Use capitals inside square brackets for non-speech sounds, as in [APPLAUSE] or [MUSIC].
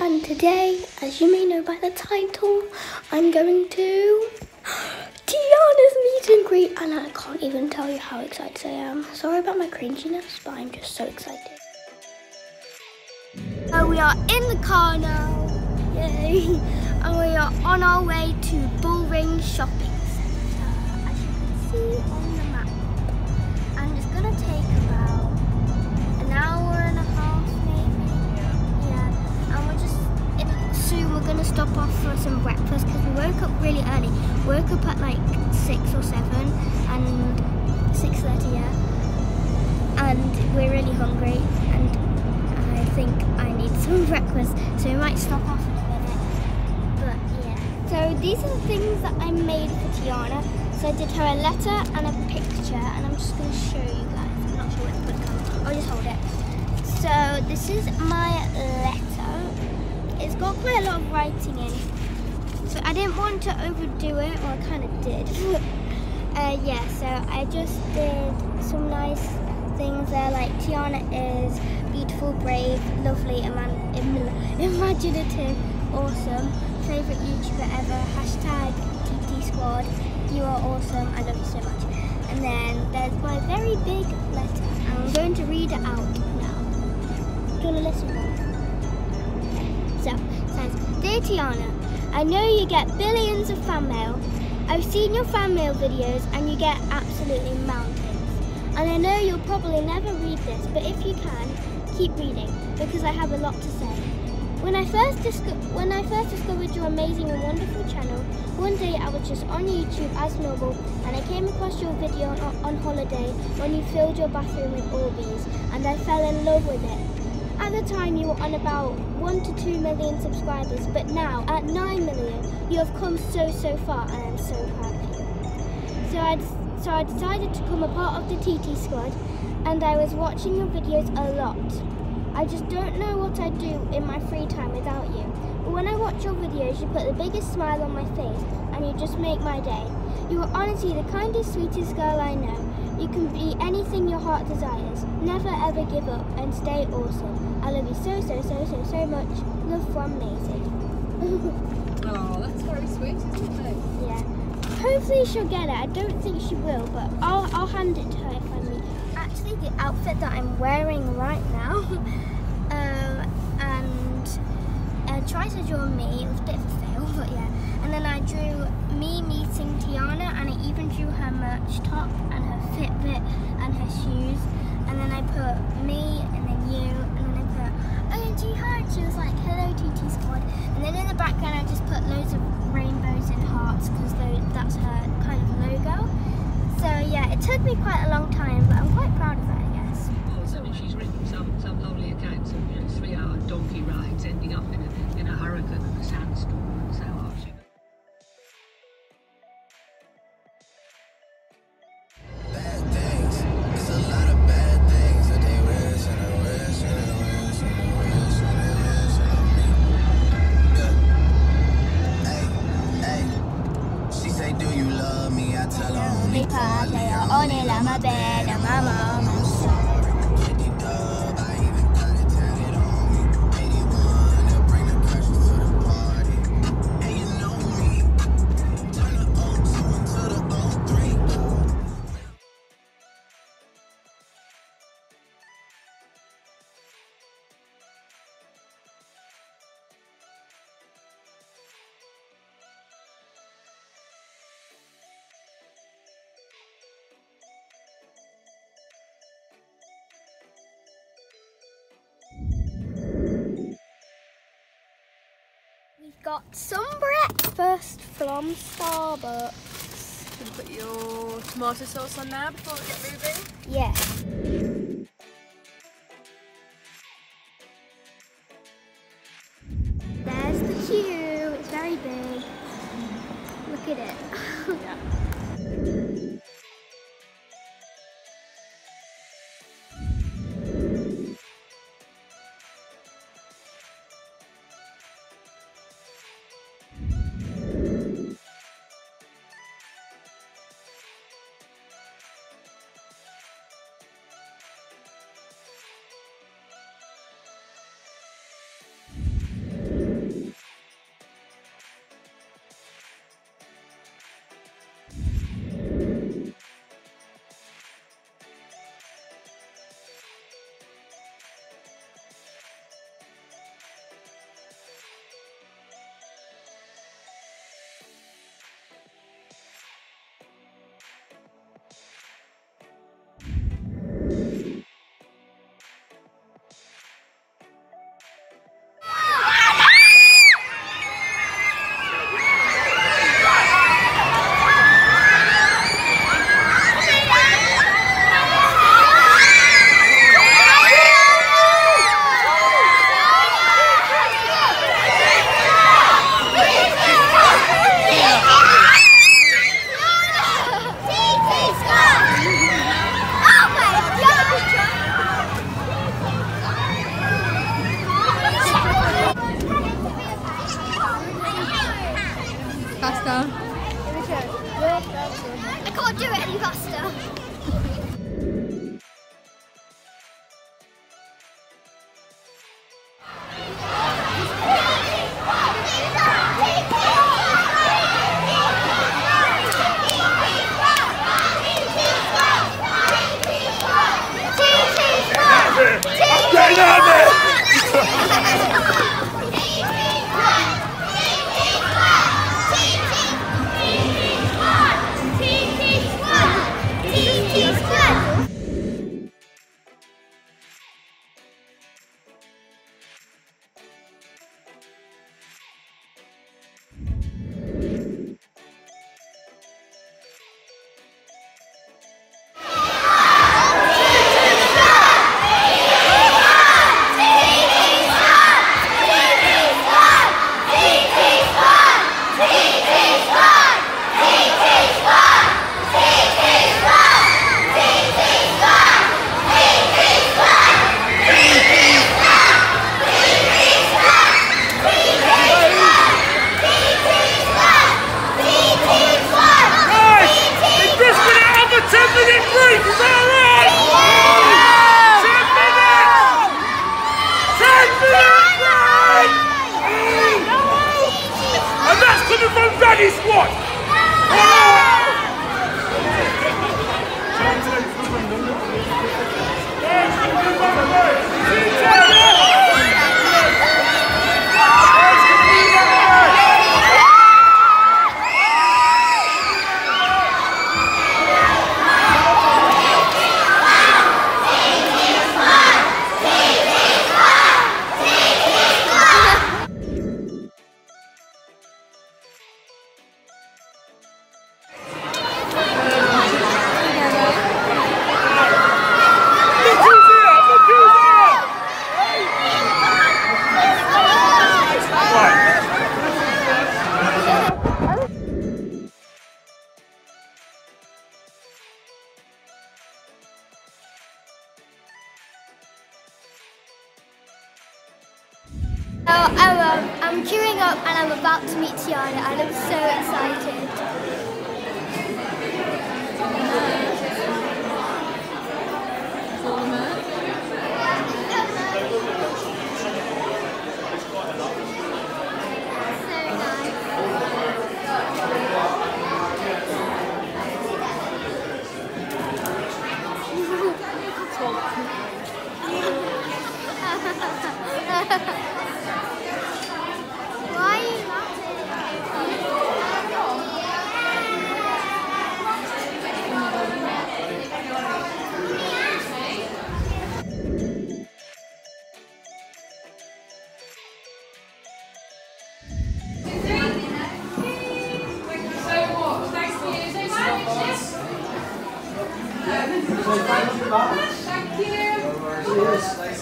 and today, as you may know by the title, I'm going to Tiana's meet and greet, and I can't even tell you how excited I am. Sorry about my cringiness, but I'm just so excited. So we are in the car now, yay, [LAUGHS] and we are on our way to Bullring Shopping Centre, as you can see on the map. And it's gonna take about We're gonna stop off for some breakfast because we woke up really early. Woke up at like six or seven, and six thirty, yeah. And we're really hungry, and I think I need some [LAUGHS] breakfast, so we might stop off in a minute. But yeah. So these are the things that I made for Tiana. So I did her a letter and a picture, and I'm just going to show you guys. I'm not sure where to put camera. I'll just hold it. So this is my. It's got quite a lot of writing in. So I didn't want to overdo it, or I kind of did. [LAUGHS] uh, yeah, so I just did some nice things there, like Tiana is beautiful, brave, lovely, iman- im- imaginative, awesome, favourite YouTuber ever, hashtag TT Squad, you are awesome, I love you so much. And then there's my very big letter, and I'm going to read it out now. Do you want to listen? Says, Dear Tiana, I know you get billions of fan mail. I've seen your fan mail videos and you get absolutely mountains. And I know you'll probably never read this, but if you can, keep reading because I have a lot to say. When I first when I first discovered your amazing and wonderful channel, one day I was just on YouTube as normal and I came across your video on, on holiday when you filled your bathroom with Orbeez and I fell in love with it. At the time you were on about 1 to 2 million subscribers, but now at 9 million you have come so so far and I'm so proud of you. So I, so I decided to become a part of the TT squad and I was watching your videos a lot. I just don't know what I'd do in my free time without you. But when I watch your videos, you put the biggest smile on my face and you just make my day. You are honestly the kindest, sweetest girl I know. You can be anything your heart desires. Never ever give up and stay awesome. I love you so, so, so, so, so much. Love from Maisie. [LAUGHS] Oh, that's very sweet, isn't it? yeah. Hopefully she'll get it. I don't think she will, but I'll, I'll hand it to her if I meet. her. Actually, the outfit that I'm wearing right now, [LAUGHS] um, and I tried to draw me. It was a bit of a fail, but yeah. And then I drew me meeting Tiana, and I even drew her merch top and her Fitbit and her shoes. And then I put me, and then you, and then I put OMG Heart. She was like, hello TT Squad. And then in the background, I just put loads of rainbows and hearts because that's her kind of logo. So yeah, it took me quite a long time, got some breakfast from Starbucks. Can you put your tomato sauce on now before we get moving? Yeah. And that's coming from Daddy Squad! So I'm, um, I'm queuing up and I'm about to meet Tiana and I'm so excited. Thank you. Yes.